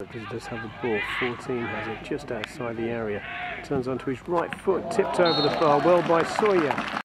The visitors have the ball. 14 has it just outside the area. Turns onto his right foot, tipped over the bar. Well by Sawyer.